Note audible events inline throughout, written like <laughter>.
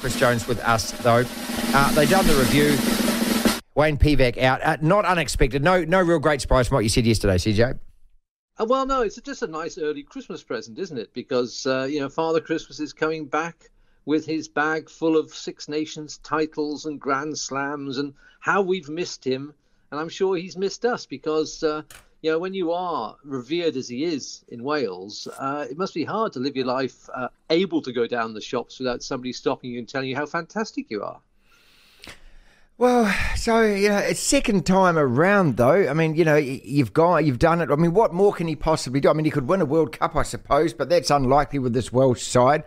Chris Jones with us, though. Uh, they done the review. Wayne Pivac out. Uh, not unexpected. No, no real great surprise from what you said yesterday, CJ. Uh, well, no, it's just a nice early Christmas present, isn't it? Because uh, you know, Father Christmas is coming back with his bag full of Six Nations titles and Grand Slams, and how we've missed him, and I'm sure he's missed us because uh, you know, when you are revered as he is in Wales, uh, it must be hard to live your life uh, able to go down the shops without somebody stopping you and telling you how fantastic you are. Well, so you know, it's second time around though. I mean, you know, you've gone, you've done it. I mean, what more can he possibly do? I mean, he could win a World Cup, I suppose, but that's unlikely with this Welsh side.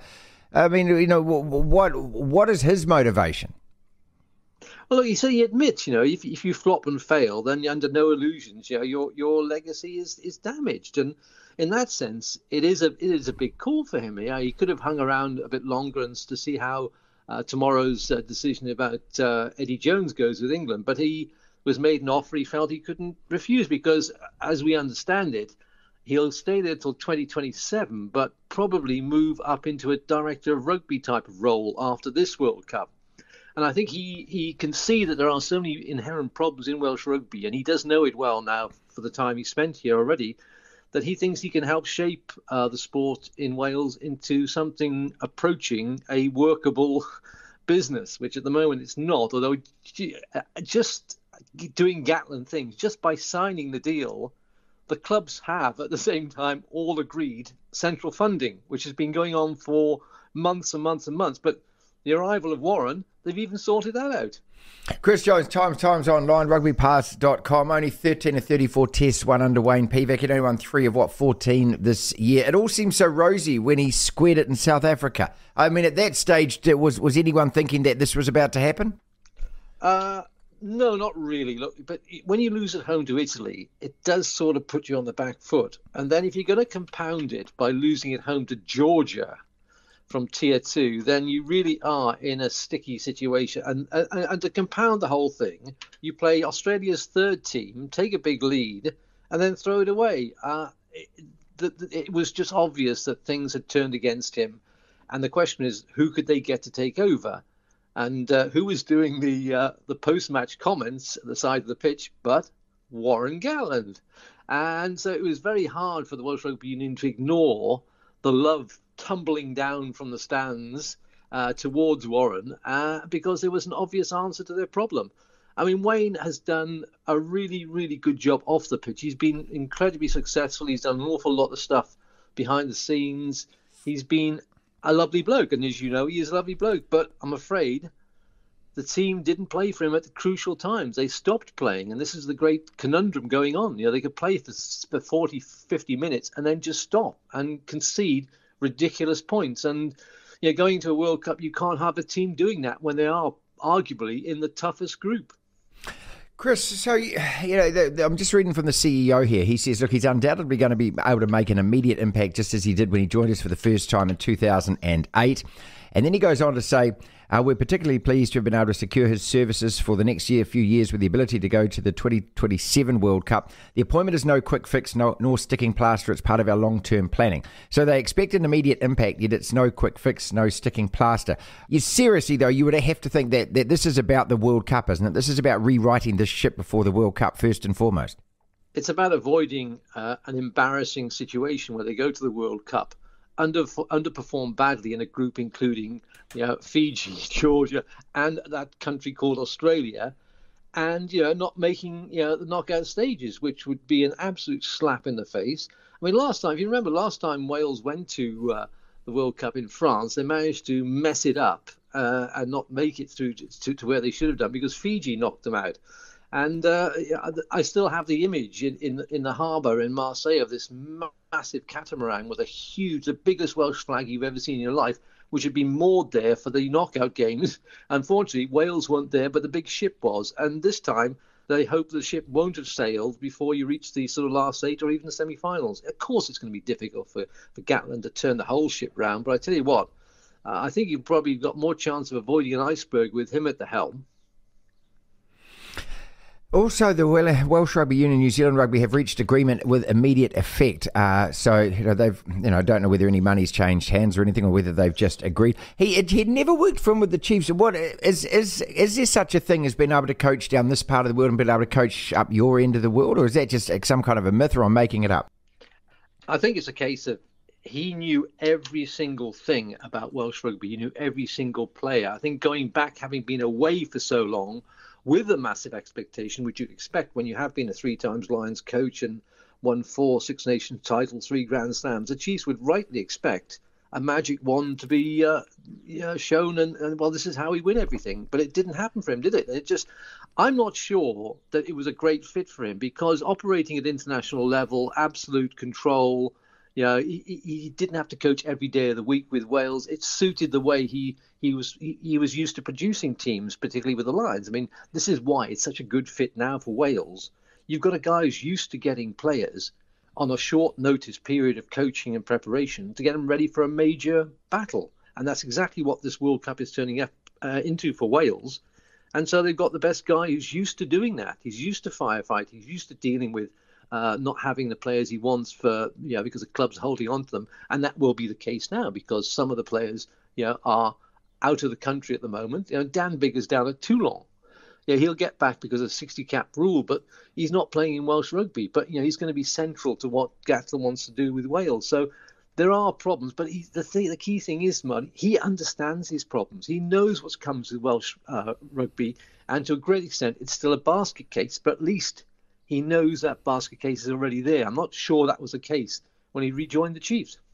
I mean, you know, what what is his motivation? Well, look, so he admits, you know, if, if you flop and fail, then under no illusions, you know, your your legacy is is damaged, and in that sense, it is a it is a big call for him. Yeah, he could have hung around a bit longer and to see how uh, tomorrow's uh, decision about uh, Eddie Jones goes with England, but he was made an offer he felt he couldn't refuse because, as we understand it, he'll stay there till 2027, but probably move up into a director of rugby type of role after this World Cup. And I think he, he can see that there are so many inherent problems in Welsh rugby, and he does know it well now for the time he spent here already, that he thinks he can help shape uh, the sport in Wales into something approaching a workable <laughs> business, which at the moment it's not. Although just doing Gatland things, just by signing the deal, the clubs have at the same time all agreed central funding, which has been going on for months and months and months. But the arrival of Warren they've even sorted that out. Chris Jones, Times Times Online, rugbypass.com. Only 13 of 34 tests, won under Wayne Pivac. He only won three of what, 14 this year. It all seems so rosy when he squared it in South Africa. I mean, at that stage, was, was anyone thinking that this was about to happen? Uh, no, not really. Look, but when you lose at home to Italy, it does sort of put you on the back foot. And then if you're going to compound it by losing at home to Georgia, from tier two, then you really are in a sticky situation. And, and, and to compound the whole thing, you play Australia's third team, take a big lead, and then throw it away. Uh, it, it was just obvious that things had turned against him. And the question is, who could they get to take over? And uh, who was doing the uh, the post match comments at the side of the pitch? But Warren Gatland. And so it was very hard for the Welsh Rugby Union to ignore the love tumbling down from the stands uh, towards Warren uh, because there was an obvious answer to their problem. I mean, Wayne has done a really, really good job off the pitch. He's been incredibly successful. He's done an awful lot of stuff behind the scenes. He's been a lovely bloke, and as you know, he is a lovely bloke. But I'm afraid the team didn't play for him at the crucial times. They stopped playing, and this is the great conundrum going on. You know, they could play for, for 40, 50 minutes and then just stop and concede ridiculous points. And you know, going to a World Cup, you can't have a team doing that when they are arguably in the toughest group. Chris, so you know, the, the, I'm just reading from the CEO here. He says, look, he's undoubtedly going to be able to make an immediate impact, just as he did when he joined us for the first time in 2008. And then he goes on to say, uh, we're particularly pleased to have been able to secure his services for the next year, few years, with the ability to go to the 2027 World Cup. The appointment is no quick fix, no, nor sticking plaster. It's part of our long term planning. So they expect an immediate impact, yet it's no quick fix, no sticking plaster. You, seriously, though, you would have to think that, that this is about the World Cup, isn't it? This is about rewriting this ship before the World Cup, first and foremost. It's about avoiding uh, an embarrassing situation where they go to the World Cup under underperformed badly in a group including you know, Fiji, <laughs> Georgia, and that country called Australia, and you know not making you know the knockout stages, which would be an absolute slap in the face. I mean, last time, if you remember, last time Wales went to uh, the World Cup in France, they managed to mess it up uh, and not make it through to, to, where they should have done because Fiji knocked them out. And uh, I still have the image in, in, in the harbour in Marseille of this massive catamaran with a huge, the biggest Welsh flag you've ever seen in your life, which had been moored there for the knockout games. <laughs> Unfortunately, Wales weren't there, but the big ship was. And this time, they hope the ship won't have sailed before you reach the sort of last eight or even the semi-finals. Of course, it's going to be difficult for, for Gatland to turn the whole ship round, but I tell you what, uh, I think you've probably got more chance of avoiding an iceberg with him at the helm Also, the Welsh Rugby Union, New Zealand Rugby have reached agreement with immediate effect. Uh, so you know they've, you know, I don't know whether any money's changed hands or anything, or whether they've just agreed. He he'd never worked for with the Chiefs. What is is is there such a thing as being able to coach down this part of the world and being able to coach up your end of the world, or is that just some kind of a myth, or I'm making it up? I think it's a case of he knew every single thing about Welsh rugby. He knew every single player. I think going back, having been away for so long with a massive expectation, which you expect when you have been a three times Lions coach and won four Six Nations titles, three Grand Slams, the Chiefs would rightly expect a magic wand to be uh, shown and, and, well this is how we win everything. But it didn't happen for him did it? It just i'm not sure that it was a great fit for him because operating at international level absolute control you know, he, he didn't have to coach every day of the week with Wales. It suited the way he he was he, he was used to producing teams, particularly with the Lions. I mean, this is why it's such a good fit now for Wales. You've got a guy who's used to getting players on a short notice period of coaching and preparation to get them ready for a major battle, and that's exactly what this World Cup is turning up uh, into for Wales. And so they've got the best guy who's used to doing that. He's used to firefighting. He's used to dealing with uh, not having the players he wants for you know because the club's holding on to them, and that will be the case now because some of the players you know are out of the country at the moment. You know, Dan Biggar's down at Toulon. Yeah, he'll get back because of 60 cap rule, but he's not playing in Welsh rugby. But you know, he's going to be central to what Gatland wants to do with Wales. So there are problems, but he, the the key thing is, Mud, he understands his problems. He knows what comes with Welsh uh, rugby, and to a great extent, it's still a basket case. But at least he knows that basket case is already there. I'm not sure that was the case when he rejoined the Chiefs.